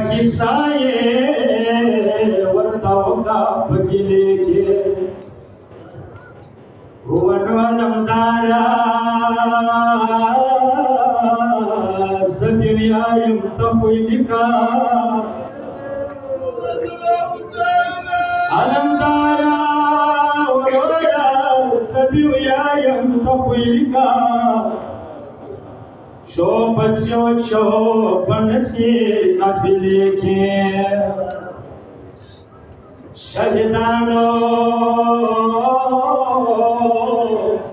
किसाए वर्ताओं का पगिले के भुवन वनम तारा सदिव्यायम तफुलिका ألم شوپسیوں شوپن سے قفلے کے شہدانوں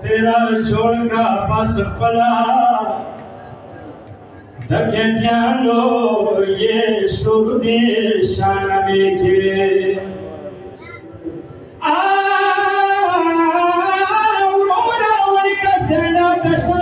تیرا چھوڑ کا پاس پلا دھکے دیانو یہ شکر دے شانہ میں کے آہ اورا ورکا سینا دشان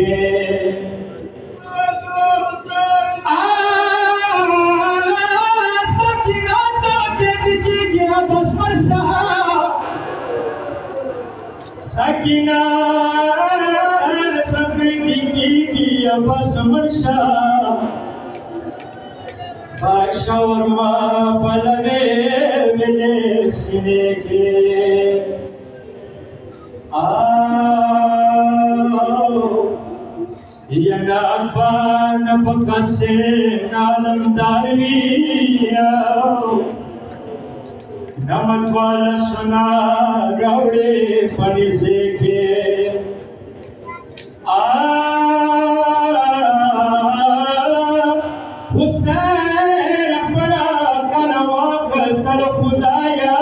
के। आओ यंगाबान बकसे नालम दारविया नमक मतवाल सुना, गौड़े पड़ी से के हुसैन अपना कर वापस तरफ़ खुदाया।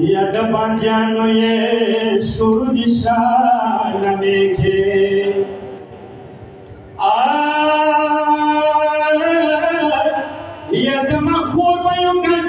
यद बांजानो ये सुर दिशा न देखे। आ, यद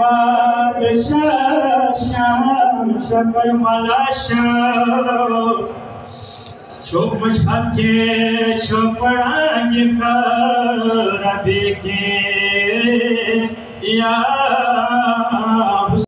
बादशाह शाम शकर मलाशा चुप मशहद